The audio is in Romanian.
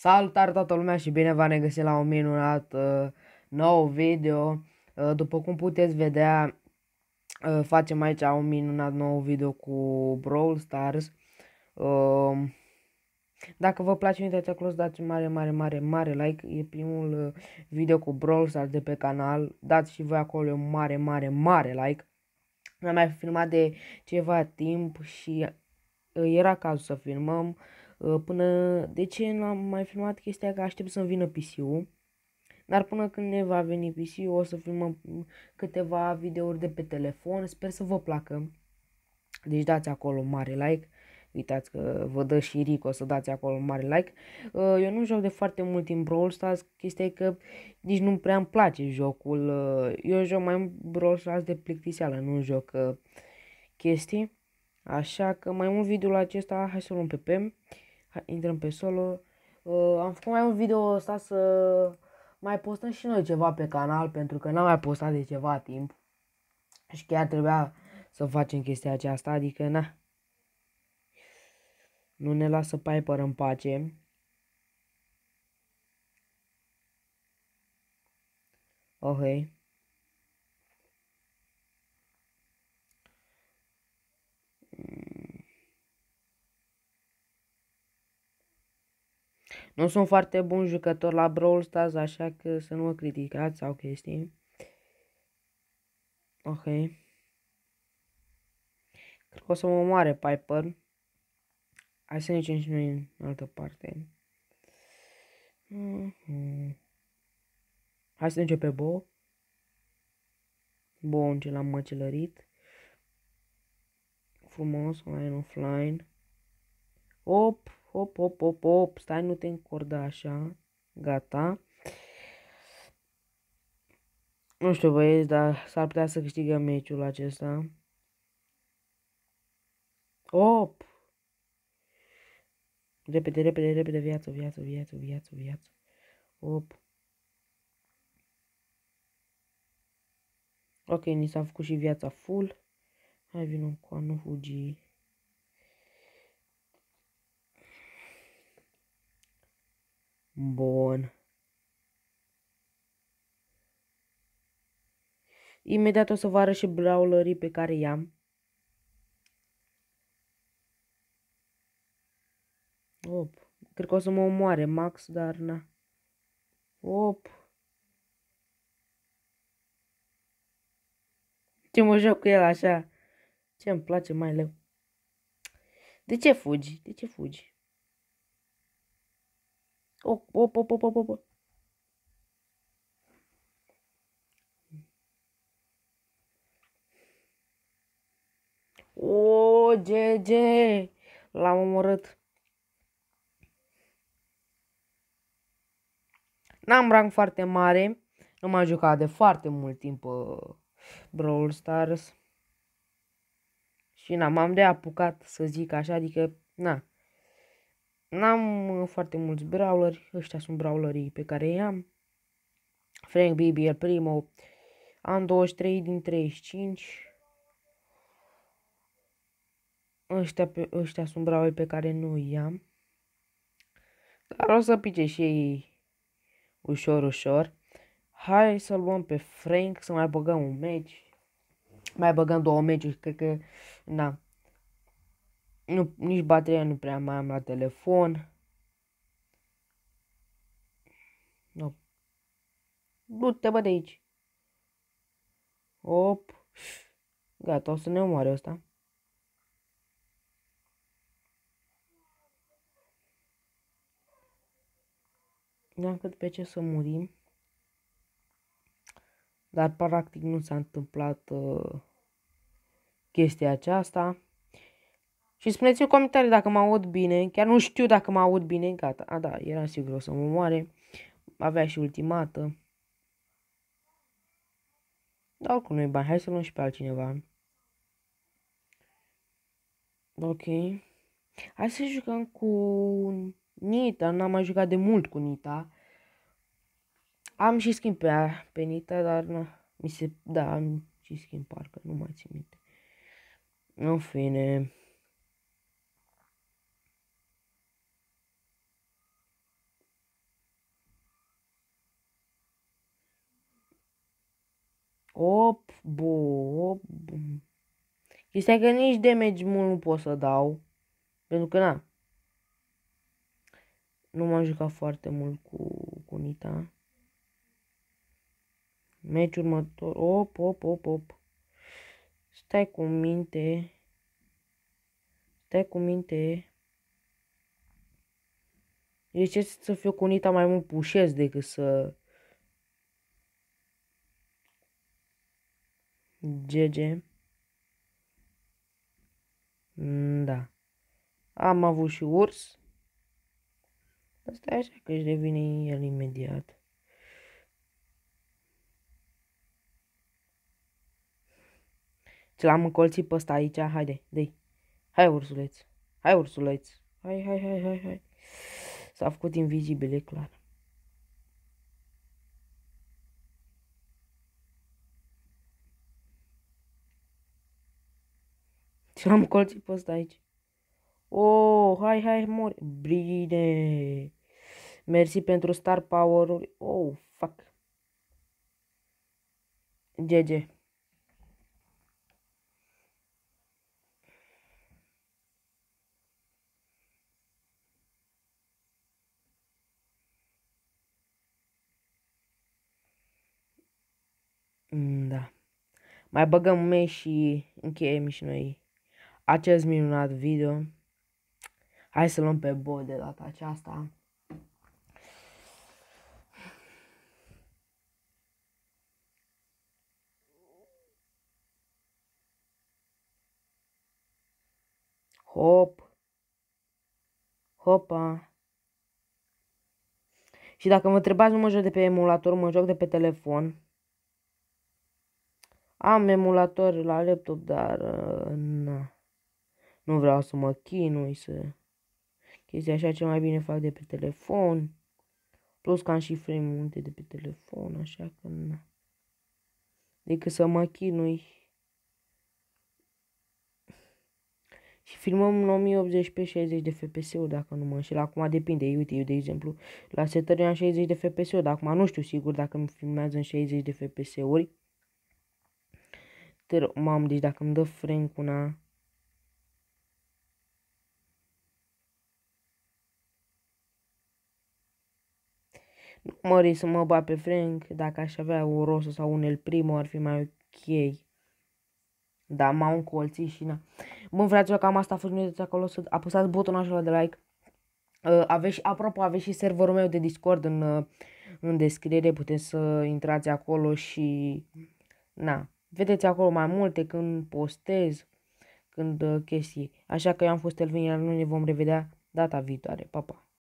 Salutare toată lumea și bine v-am regăsit la un minunat uh, nou video. Uh, după cum puteți vedea, uh, facem aici un minunat nou video cu Brawl Stars. Uh, dacă vă place, uitați acolo, dați mare, mare, mare, mare like. E primul uh, video cu Brawl Stars de pe canal. Dați și voi acolo un mare, mare, mare like. Am mai filmat de ceva timp și uh, era cazul să filmăm. Uh, până de ce nu am mai filmat chestia că aștept să-mi vină PC-ul. Dar până când ne va veni PC-ul o să filmăm câteva videouri de pe telefon. Sper să vă placă. Deci dați acolo mare like. Uitați că vă dă și Rico o să dați acolo mare like. Uh, eu nu joc de foarte mult în Brawl Stars. Chestia e că nici nu prea îmi place jocul. Uh, eu joc mai Brawl Stars de plictiseală. Nu joc chestii. Așa că mai mult videoul acesta, hai să luăm pe PM. Hai, intrăm pe solo. Uh, am făcut mai un video ăsta să mai postăm și noi ceva pe canal, pentru că n-am mai postat de ceva timp. Și chiar trebuia să facem chestia aceasta, adică na. Nu ne lasă Piper în pace. Ok. Nu sunt foarte bun jucător la Brawl Stars, așa că să nu mă criticați sau chestii. Ok. Cred că o să mă moare Piper. Hai să ne și noi în altă parte. Mm -hmm. Hai să începem pe Bo. Bun, ce l-am măcelărit. Frumos, online, offline. Op, Hop, hop, hop, hop, stai, nu te încorda așa. Gata. Nu știu, băieți, dar s-ar putea să câștigăm meciul acesta. Op! Repede, repede, repede, viață, viață, viață, viață, viață. Op. Ok, ni s-a făcut și viața full. Hai, vină cu nu fugi. Bun. Imediat o să vă arăt și brawlerii pe care i-am. Op. Cred că o să mă omoare Max, dar na. Op. Ce mă joc cu el așa. Ce îmi place mai leu. De ce fugi? De ce fugi? Op, op, op, op, op, op. O, GG! L-am omorât. N-am rang foarte mare. Nu m-am jucat de foarte mult timp uh, Brawl Stars. Și n-am am de apucat să zic așa, adică, na, N-am uh, foarte mulți brawleri, ăștia sunt brawlerii pe care i-am. Frank Bibi el primo, am 23 din 35. Ăștia, pe, ăștia sunt brawleri pe care nu i-am. Dar o să pice și ei ușor, ușor. Hai să luăm pe Frank, să mai băgăm un meci. Mai băgăm două meciuri, cred că, na, nu, nici bateria nu prea mai am la telefon. Nu. Du-te, bă, de aici. Op. Gata, o să ne omoare ăsta. N-am cât pe ce să murim. Dar practic nu s-a întâmplat uh, chestia aceasta. Și spuneți-mi în comentarii dacă mă aud bine. Chiar nu știu dacă mă aud bine. Gata. A, da, eram sigur o să mă moare. Avea și ultimată. Dar oricum nu-i bani. Hai să luăm și pe altcineva. Ok. Hai să jucăm cu Nita. N-am mai jucat de mult cu Nita. Am și schimb pe, pe Nita, dar na, mi se... Da, am și schimb parcă, nu mai țin minte. În fine... Op, bo, op, bo. Chestia că nici damage mult nu pot să dau. Pentru că, na. Nu m-am jucat foarte mult cu, cu Nita. Meci următor. Op, op, op, op. Stai cu minte. Stai cu minte. Deci ce să fiu cu Nita mai mult pușesc decât să... GG. Da. Am avut și urs. Asta e așa că își revine el imediat. Ce l-am încolțit pe ăsta aici, haide, dă Hai ursuleț, hai ursuleț, hai, hai, hai, hai, hai. S-a făcut invizibil, e clar. Și l-am colțit pe ăsta aici. Oh, hai, hai, mori. Bine. Mersi pentru star power-uri. Oh, fuck. GG. Mm, da. Mai băgăm mei și încheiem și noi acest minunat video. Hai să luăm pe bot de data aceasta. Hop. Hopa. Și dacă mă întrebați, nu mă joc de pe emulator, mă joc de pe telefon. Am emulator la laptop, dar uh, na. Nu vreau să mă chinui să chestia așa ce mai bine fac de pe telefon. Plus că am și frame multe de pe telefon, așa că na. Decât să mă chinui. Și filmăm în 1080 pe 60 de FPS-uri, dacă nu mă înșel. Acum depinde, uite, eu de exemplu, la setări am 60 de FPS-uri, dar acum nu știu sigur dacă îmi filmează în 60 de FPS-uri. Mamă, deci dacă îmi dă frame cu una... Nu mă să mă bat pe Frank, dacă aș avea o rosă sau un El Primo ar fi mai ok. Da, m-au încolțit și na. Bun, fraților, cam asta a fost minutul acolo, să apăsați butonul acela de like. Uh, aveți, apropo, aveți și serverul meu de Discord în, uh, în descriere, puteți să intrați acolo și... Na, Vedeți acolo mai multe când postez, când uh, chestii. Așa că eu am fost Elvin, iar noi ne vom revedea data viitoare. Pa, pa!